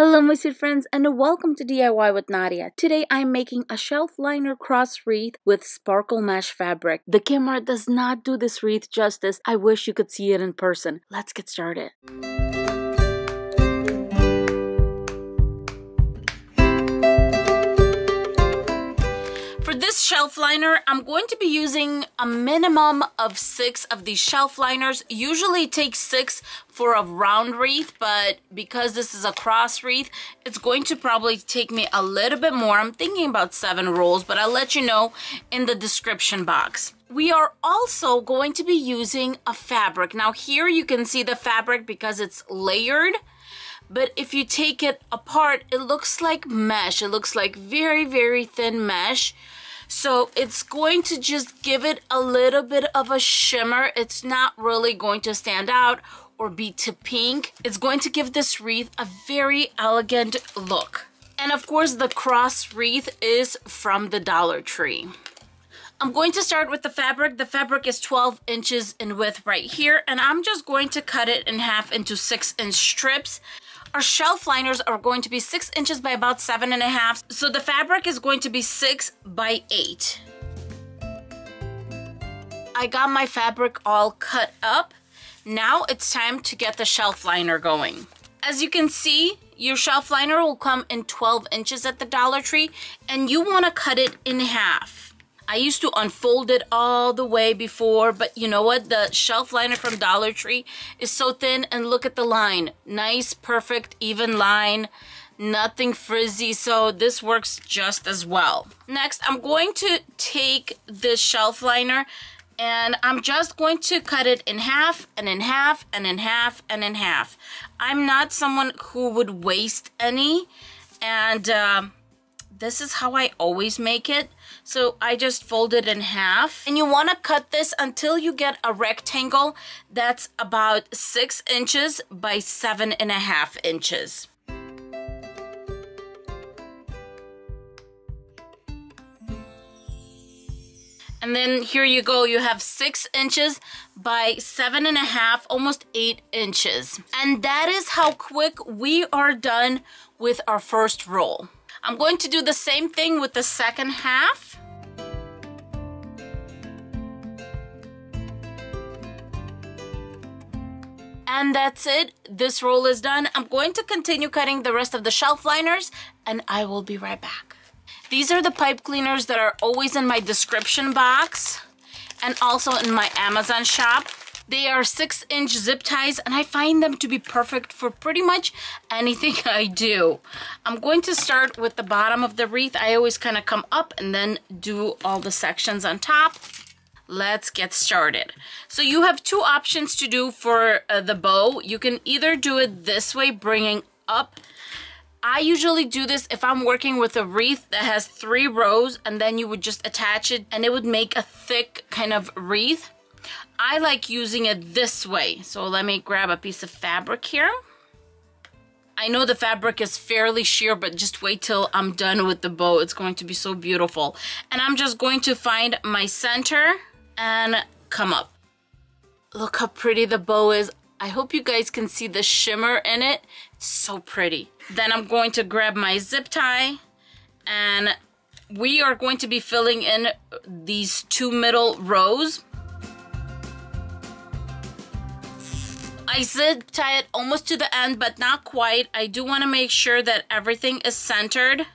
Hello my sweet friends and welcome to DIY with Nadia. Today I'm making a shelf liner cross wreath with sparkle mesh fabric. The camera does not do this wreath justice. I wish you could see it in person. Let's get started. This shelf liner, I'm going to be using a minimum of six of these shelf liners. Usually it takes six for a round wreath, but because this is a cross wreath, it's going to probably take me a little bit more. I'm thinking about seven rolls, but I'll let you know in the description box. We are also going to be using a fabric. Now here you can see the fabric because it's layered but if you take it apart it looks like mesh it looks like very very thin mesh so it's going to just give it a little bit of a shimmer. It's not really going to stand out or be too pink. It's going to give this wreath a very elegant look. And of course the cross wreath is from the Dollar Tree. I'm going to start with the fabric. The fabric is 12 inches in width right here and I'm just going to cut it in half into six inch strips. Our shelf liners are going to be six inches by about seven and a half. So the fabric is going to be six by eight. I got my fabric all cut up. Now it's time to get the shelf liner going. As you can see, your shelf liner will come in 12 inches at the Dollar Tree and you want to cut it in half. I used to unfold it all the way before, but you know what? The shelf liner from Dollar Tree is so thin and look at the line. Nice, perfect, even line. Nothing frizzy, so this works just as well. Next, I'm going to take this shelf liner and I'm just going to cut it in half and in half and in half and in half. I'm not someone who would waste any and uh, this is how I always make it. So I just fold it in half. And you want to cut this until you get a rectangle that's about six inches by seven and a half inches. And then here you go, you have six inches by seven and a half, almost eight inches. And that is how quick we are done with our first roll. I'm going to do the same thing with the second half. And that's it. This roll is done. I'm going to continue cutting the rest of the shelf liners and I will be right back. These are the pipe cleaners that are always in my description box and also in my Amazon shop. They are six inch zip ties and I find them to be perfect for pretty much anything I do. I'm going to start with the bottom of the wreath. I always kind of come up and then do all the sections on top. Let's get started. So you have two options to do for uh, the bow. You can either do it this way, bringing up I usually do this if I'm working with a wreath that has three rows and then you would just attach it and it would make a thick kind of wreath. I like using it this way. So let me grab a piece of fabric here. I know the fabric is fairly sheer, but just wait till I'm done with the bow. It's going to be so beautiful. And I'm just going to find my center and come up. Look how pretty the bow is. I hope you guys can see the shimmer in it. It's so pretty. Then I'm going to grab my zip tie and we are going to be filling in these two middle rows I zip tie it almost to the end, but not quite. I do want to make sure that everything is centered.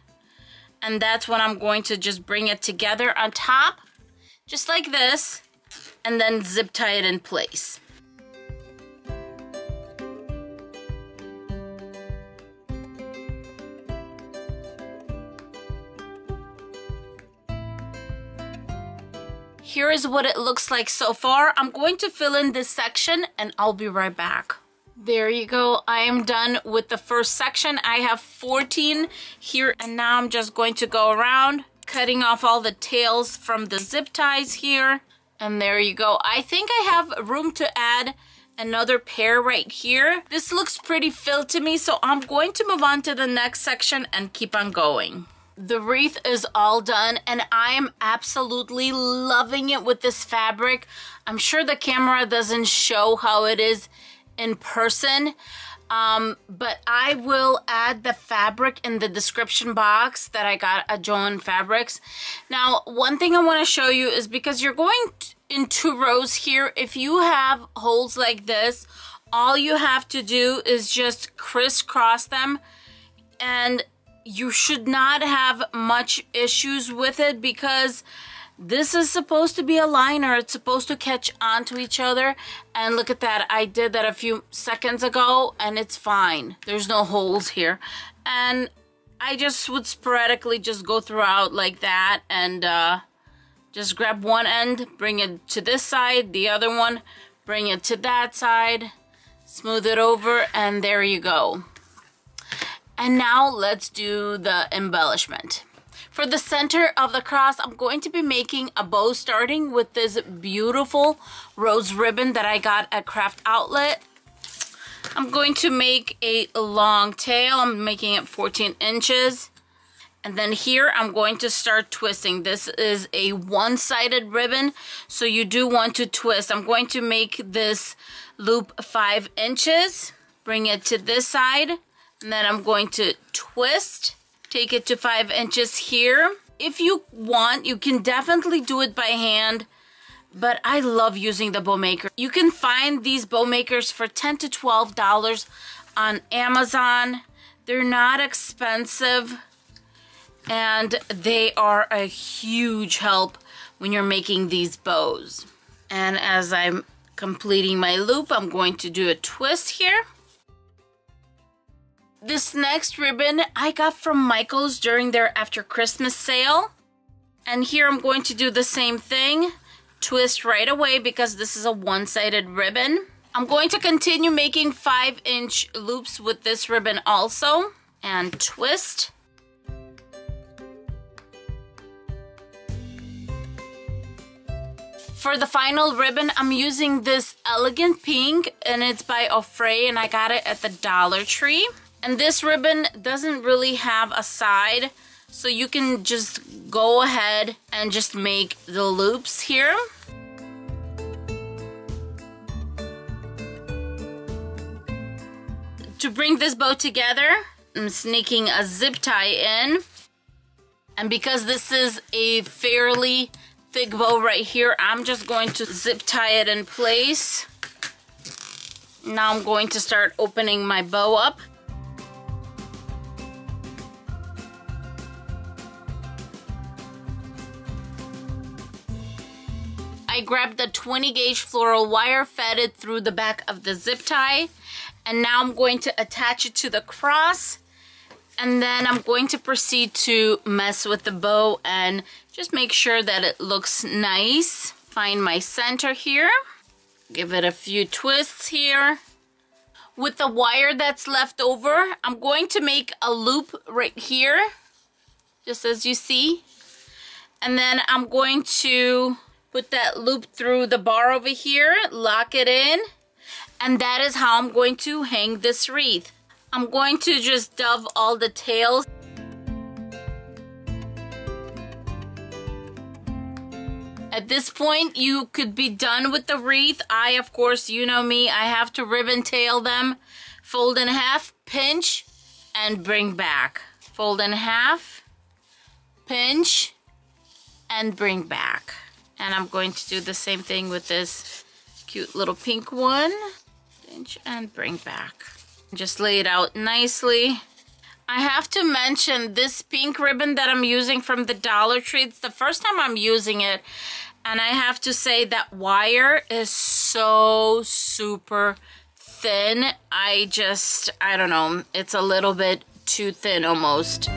And that's when I'm going to just bring it together on top, just like this, and then zip tie it in place. Here is what it looks like so far. I'm going to fill in this section and I'll be right back. There you go. I am done with the first section. I have 14 here and now I'm just going to go around cutting off all the tails from the zip ties here. And there you go. I think I have room to add another pair right here. This looks pretty filled to me, so I'm going to move on to the next section and keep on going. The wreath is all done and I am absolutely loving it with this fabric. I'm sure the camera doesn't show how it is in person, Um, but I will add the fabric in the description box that I got at Joann Fabrics. Now, one thing I want to show you is because you're going in two rows here, if you have holes like this, all you have to do is just crisscross them and you should not have much issues with it because this is supposed to be a liner. It's supposed to catch onto each other. And look at that. I did that a few seconds ago and it's fine. There's no holes here. And I just would sporadically just go throughout like that and uh, just grab one end, bring it to this side, the other one, bring it to that side, smooth it over, and there you go. And now let's do the embellishment. For the center of the cross, I'm going to be making a bow starting with this beautiful rose ribbon that I got at Craft Outlet. I'm going to make a long tail. I'm making it 14 inches. And then here I'm going to start twisting. This is a one-sided ribbon, so you do want to twist. I'm going to make this loop five inches, bring it to this side, and then I'm going to twist, take it to five inches here. If you want, you can definitely do it by hand, but I love using the bow maker. You can find these bow makers for 10 to $12 on Amazon. They're not expensive and they are a huge help when you're making these bows. And as I'm completing my loop, I'm going to do a twist here. This next ribbon I got from Michaels during their after Christmas sale. And here I'm going to do the same thing. Twist right away because this is a one-sided ribbon. I'm going to continue making 5 inch loops with this ribbon also. And twist. For the final ribbon, I'm using this elegant pink and it's by Offray and I got it at the Dollar Tree. And this ribbon doesn't really have a side, so you can just go ahead and just make the loops here. To bring this bow together, I'm sneaking a zip tie in. And because this is a fairly thick bow right here. I'm just going to zip tie it in place. Now I'm going to start opening my bow up. I grabbed the 20 gauge floral wire, fed it through the back of the zip tie, and now I'm going to attach it to the cross and then I'm going to proceed to mess with the bow and just make sure that it looks nice. Find my center here. Give it a few twists here. With the wire that's left over, I'm going to make a loop right here, just as you see. And then I'm going to put that loop through the bar over here, lock it in, and that is how I'm going to hang this wreath. I'm going to just dove all the tails. At this point, you could be done with the wreath. I, of course, you know me, I have to ribbon tail them, fold in half, pinch, and bring back. Fold in half, pinch, and bring back. And I'm going to do the same thing with this cute little pink one. Pinch and bring back. Just lay it out nicely. I have to mention this pink ribbon that I'm using from the Dollar Tree. It's the first time I'm using it. And I have to say that wire is so super thin. I just, I don't know, it's a little bit too thin almost.